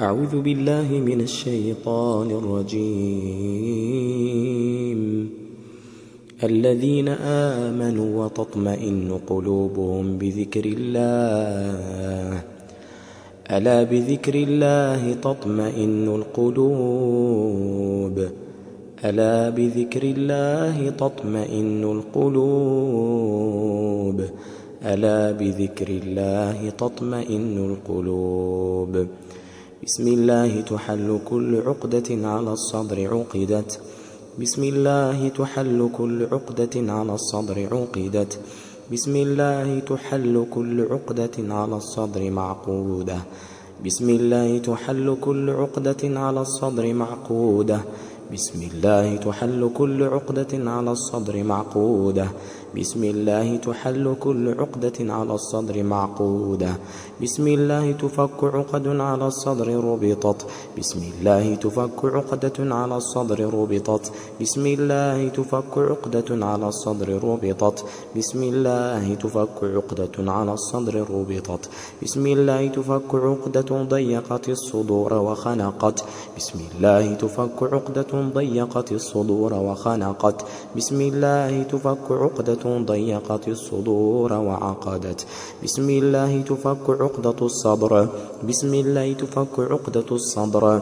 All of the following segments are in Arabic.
أعوذ بالله من الشيطان الرجيم. الذين آمنوا وتطمئن قلوبهم بذكر الله. ألا بذكر الله تطمئن القلوب؟ ألا بذكر الله تطمئن القلوب؟ ألا بذكر الله تطمئن القلوب؟ بسم الله تحل كل عقدة على الصدر عقدت. بسم الله تحل كل عقدة على الصدر عقدت. بسم الله تحل كل عقدة على الصدر معقودة. بسم الله تحل كل عقدة على الصدر معقودة. بسم الله تحل كل عقدة على الصدر معقودة. بسم الله تحل كل عقدة على الصدر معقودة. بسم الله تفك عقد على الصدر ربطت. بسم الله تفك عقدة على الصدر ربطت. بسم الله تفك عقدة على الصدر ربطت. بسم الله تفك عقدة على الصدر ربطت. بسم الله تفك عقدة ضيقت الصدور وخنقت. بسم الله تفك عقدة ضيقت الصدور وخنقت. بسم الله تفك عقدة ضيقت الصدور وعقدت. بسم الله تفك عقدة الصبر. بسم الله تفك عقدة الصدر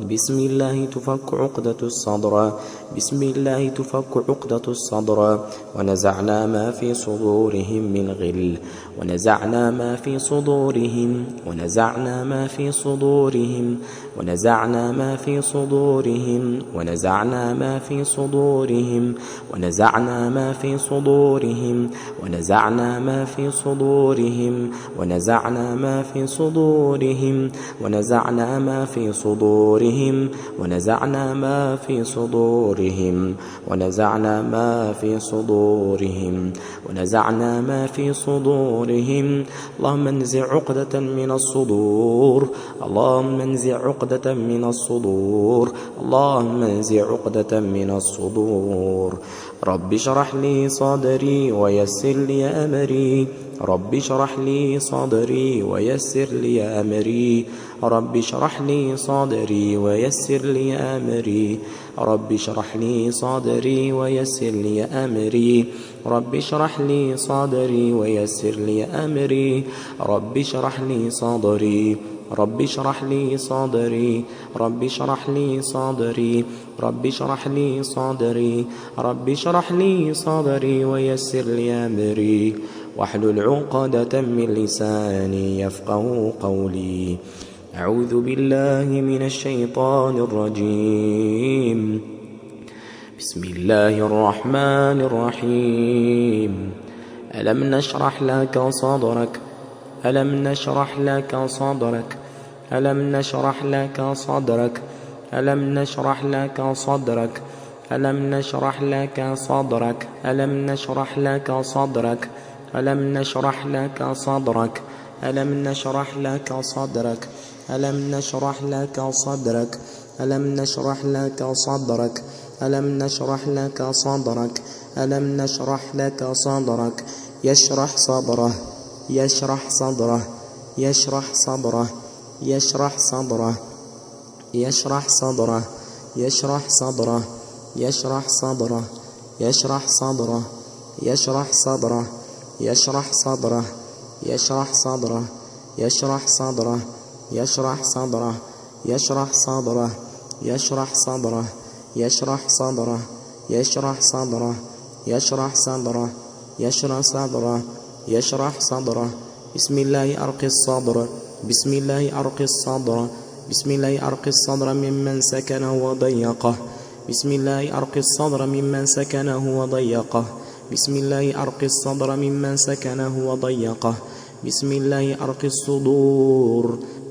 بسم الله تفك عقدة الصدر بسم الله تفك عقدة الصدر ونزعنا ما في صدورهم من غل. ونزعنا ما في صدورهم. ونزعنا ما في صدورهم. ونزعنا ما في صدورهم ونزعنا ما في صدورهم ونزعنا ما في صدورهم ونزعنا ما في صدورهم ونزعنا ما في صدورهم ونزعنا ما في صدورهم ونزعنا ما في صدورهم ونزعنا ما في صدورهم ونزعنا ما في صدورهم. اللهم انزع عقدة من الصدور اللهم انزع عقدة من الصدور. اللهم انزع عقدة من الصدور. رب اشرح لي صدري ويسر لي أمري. رب اشرح لي صدري ويسر لي أمري. رب اشرح لي صدري ويسر لي أمري. رب اشرح لي صدري ويسر لي أمري. رب اشرح لي صدري ويسر لي أمري. رب اشرح لي صدري رب اشرح لي صدري رب اشرح لي صدري رب اشرح لي صدري رب اشرح لي صدري ويسر لي أمري. واحلل عقدة من لساني يفقه قولي. أعوذ بالله من الشيطان الرجيم. بسم الله الرحمن الرحيم. ألم نشرح لك صدرك؟ ألم نشرح لك صدرك؟ ألم نشرح لك صدرك ألم نشرح لك صدرك ألم نشرح لك صدرك ألم نشرح لك صدرك ألم نشرح لك صدرك ألم نشرح لك صدرك ألم نشرح لك صدرك ألم نشرح لك صدرك ألم نشرح لك صدرك ألم نشرح لك صدرك يشرح صدره يشرح صدره يشرح صدره يشرح صدره يشرح صدره يشرح صدره يشرح صدره يشرح صدره يشرح صدره يشرح صدره يشرح صدره يشرح صدره يشرح صدره يشرح صدره يشرح صدره يشرح صدره يشرح صدره يشرح صدره يشرح صدره يشرح صدره بسم الله أرقي الصدر بسم الله أرقي الصدر. بسم الله أرقي الصدر ممن سكنه وضيقه. بسم الله أرقي الصدر ممن سكنه وضيقه. بسم الله أرقي الصدر ممن سكنه وضيقه. بسم الله أرقي الصدور.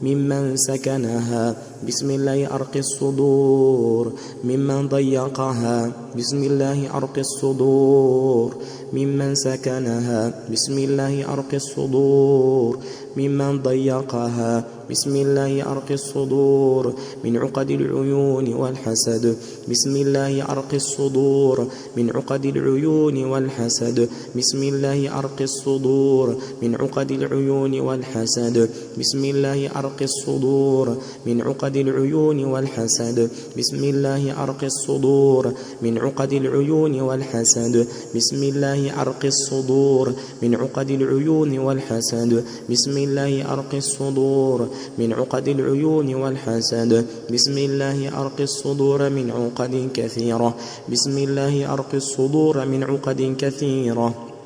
ممن سكنها. بسم الله أرقي الصدور. ممن ضيقها. بسم الله أرقي الصدور. ممن سكنها. بسم الله أرقي الصدور. ممن ضيقها. بسم الله أرق الصدور. من عقد العيون والحسد. بسم الله أرق الصدور. من عقد العيون والحسد. بسم الله أرق الصدور. من عقد العيون والحسد. بسم الله أرق الصدور من عقد العيون والحسد. بسم الله أرق الصدور من عقد العيون والحسد. بسم الله أرق الصدور من عقد العيون والحسد. بسم الله أرق الصدور من عقد العيون والحسد. بسم الله أرق الصدور من عقد كثيرة. بسم الله أرق الصدور من عقد كثيرة.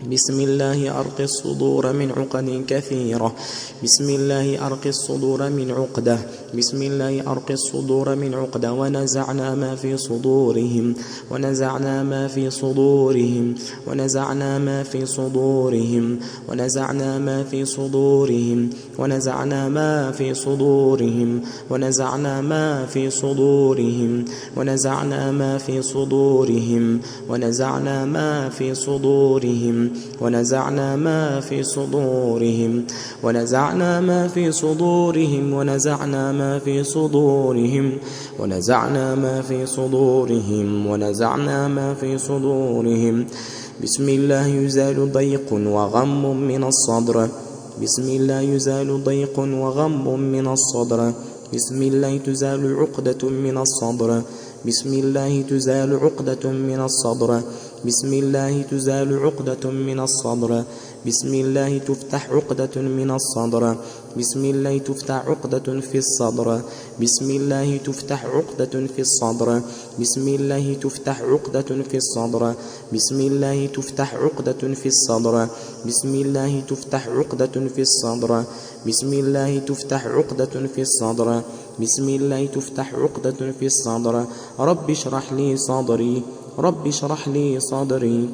بسم الله أرق الصدور من عقد كثيرة. بسم الله أرق الصدور من عقدة. بسم الله أرق الصدور من عقدة. ونزعنا ما في صدورهم. ونزعنا ما في صدورهم. ونزعنا ما في صدورهم. ونزعنا ما في صدورهم. ونزعنا ما في صدورهم. ونزعنا ما في صدورهم. ونزعنا ما في صدورهم. ونزعنا ما في صدورهم. ونزعنا ما في صدورهم. ونزعنا ما في صدورهم. ونزعنا ما في صدورهم. ونزعنا ما في صدورهم. ونزعنا ما في صدورهم. بسم الله يزال ضيق وغم من الصدر. بسم الله يزال ضيق وغم من الصدر. بسم الله تزال عقدة من الصدر. بسم الله تزال عقدة من الصدر. بسم الله تزال عقدة من الصدر. بسم الله تفتح عقدة من الصدر. بسم الله تفتح عقدة في الصدر. بسم الله تفتح عقدة في الصدر. بسم الله تفتح عقدة في الصدر. بسم الله تفتح عقدة في الصدر. بسم الله تفتح عقدة في الصدر. بسم الله تفتح عقدة في الصدر. بسم الله تفتح عقدة في الصدر. رب اشرح لي صدري. رب اشرح لي صدري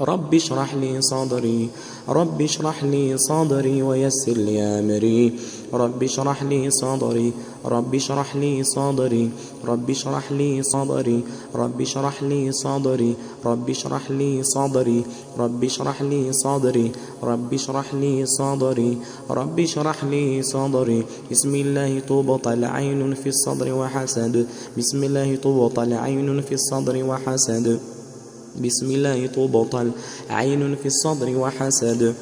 رب اشرح لي صدري رب اشرح لي صدري ويسر لي امري رب اشرح لي صدري رب اشرح لي صدري رب اشرح لي صدري رب اشرح لي صدري رب اشرح لي صدري رب اشرح لي صدري رب اشرح لي صدري رب اشرح لي صدري بسم الله تبطل عين في الصدر وحسد بسم الله تبطل عين في الصدر وحسد بسم الله تبطل. عين في الصدر وحسد.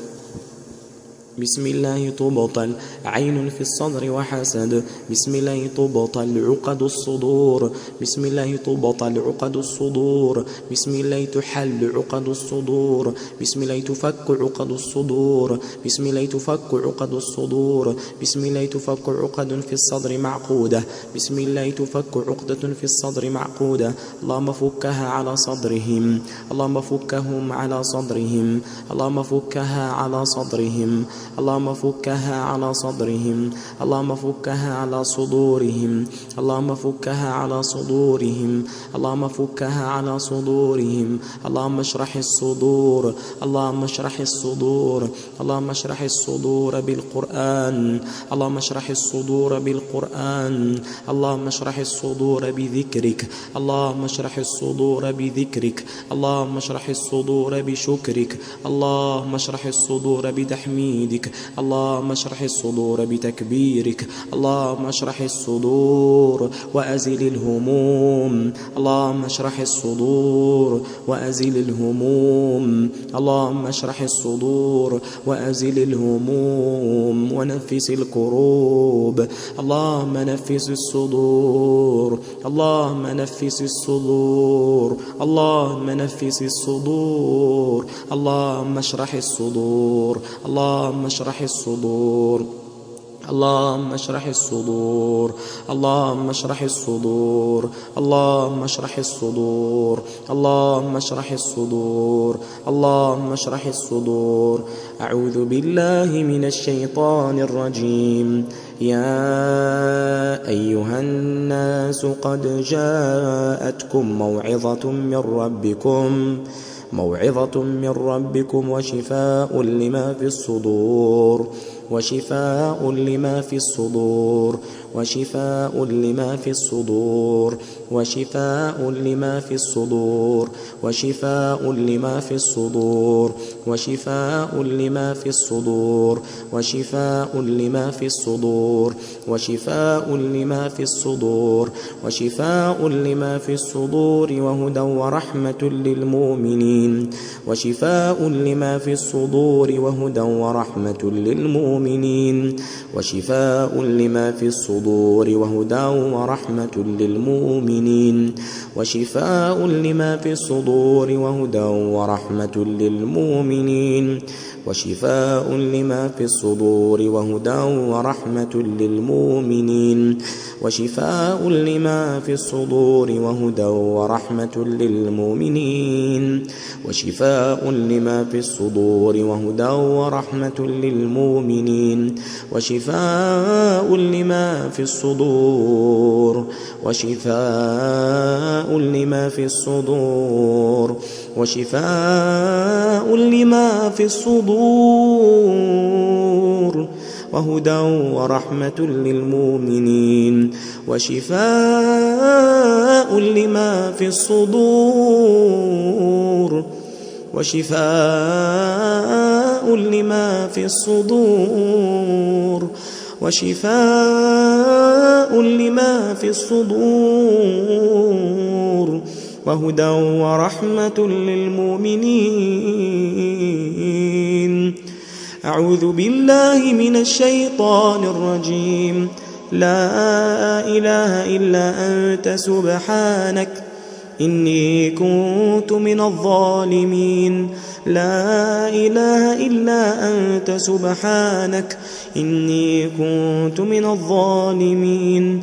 بسم الله تبطل عين في الصدر وحسد. بسم الله تبطل عقد الصدور. بسم الله تبطل عقد الصدور. بسم الله تحل عقد الصدور. بسم الله تفك عقد الصدور. بسم الله تفك عقد الصدور. بسم الله تفك عقد في الصدر معقودة. بسم الله تفك عقدة في الصدر معقودة. اللهم فكها على صدرهم. اللهم فكهم على صدرهم. اللهم فكها على صدرهم. اللهم فكها على صدرهم اللهم فكها على صدورهم اللهم فكها على صدورهم اللهم فكها على صدورهم اللهم اشرح الصدور اللهم اشرح الصدور اللهم اشرح الصدور بالقرآن اللهم اشرح الصدور بالقرآن اللهم اشرح الصدور بذكرك اللهم اشرح الصدور بذكرك اللهم اشرح الصدور بشكرك اللهم اشرح الصدور بتحميدك. اللهم اشرح الصدور بتكبيرك. اللهم اشرح الصدور وأزل الهموم. اللهم اشرح الصدور وأزل الهموم. اللهم اشرح الصدور وأزل الهموم. ونفس الكروب. اللهم نفس الصدور. اللهم نفس الصدور. اللهم نفس الصدور. اللهم اشرح الصدور. اللهم اشرح الصدور. اللهم اشرح الصدور. اللهم اشرح الصدور. اللهم اشرح الصدور. اللهم اشرح الصدور. اللهم اشرح الصدور. أعوذ بالله من الشيطان الرجيم. يا أيها الناس قد جاءتكم موعظة من ربكم. موعظة من ربكم وشفاء لما في الصدور. وشفاء لما في الصدور وشفاء لما في الصدور وشفاء لما في الصدور وشفاء لما في الصدور وشفاء لما في الصدور وشفاء لما في الصدور وشفاء لما في الصدور وشفاء لما في الصدور وهدى ورحمة للمؤمنين وشفاء لما في الصدور وهدى ورحمة للمؤمنين. وشفاء لما في الصدور وهدى ورحمة للمؤمنين وشفاء لما في الصدور وهدى ورحمة للمؤمنين وشفاء لما في الصدور وهدى ورحمة للمؤمنين وشفاء لما في الصدور وهدى ورحمة للمؤمنين وشفاء لما في الصدور وهدى ورحمة للمؤمنين وشفاء لما في الصدور وشفاء لما في الصدور وشفاء لما في الصدور وهدى ورحمة للمؤمنين وشفاء لما في الصدور وشفاء لما في الصدور وشفاء لما في الصدور وهدى ورحمة للمؤمنين. أعوذ بالله من الشيطان الرجيم. لا إله إلا أنت سبحانك. إني كنت من الظالمين. لا إله إلا أنت سبحانك. إني كنت من الظالمين.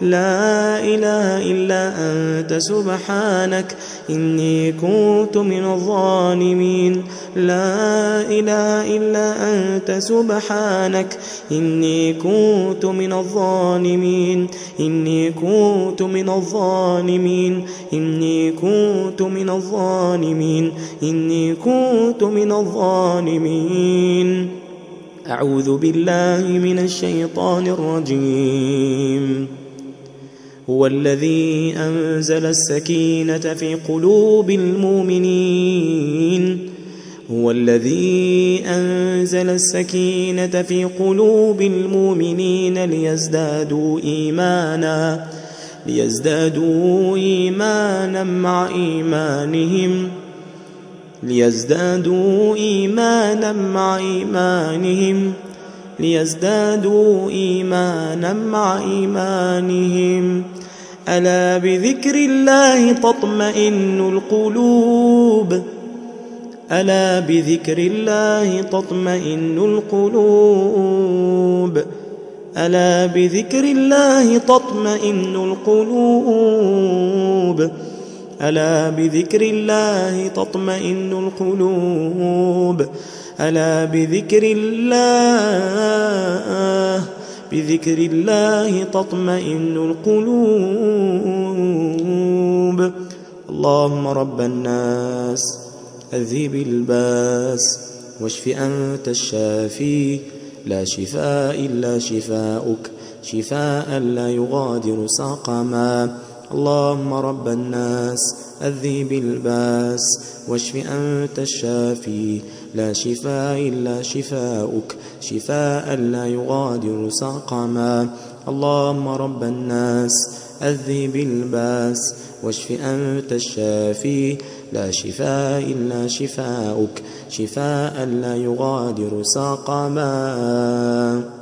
لا إله إلا أنت سبحانك إني كنت من الظالمين. لا إله إلا أنت سبحانك إني كنت من الظالمين. إني كنت من الظالمين. إني كنت من الظالمين. إني كنت من الظالمين. أعوذ بالله من الشيطان الرجيم. هو الذي أنزل السكينة في قلوب المؤمنين. هو الذي أنزل السكينة في قلوب المؤمنين ليزدادوا إيمانا ليزدادوا إيمانا مع إيمانهم ليزدادوا إيمانا مع إيمانهم. ليزدادوا إيمانا مع إيمانهم. ألا بذكر الله تطمئن القلوب؟ ألا بذكر الله تطمئن القلوب؟ ألا بذكر الله تطمئن القلوب؟ ألا بذكر الله تطمئن القلوب؟ ألا بذكر الله بذكر الله تطمئن القلوب. اللهم رب الناس أذهب الباس واشف أنت الشافي. لا شفاء إلا شفاؤك شفاء لا يغادر سقما. اللهم رب الناس أذهب الباس واشف أنت الشافي. لا شفاء إلا شفاؤك شفاء لا يغادر سقما. اللهم رب الناس أذهب الباس واشف أنت الشافي. لا شفاء إلا شفاؤك شفاء لا يغادر سقما.